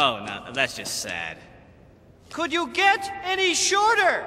Oh, no, that's just sad. Could you get any shorter?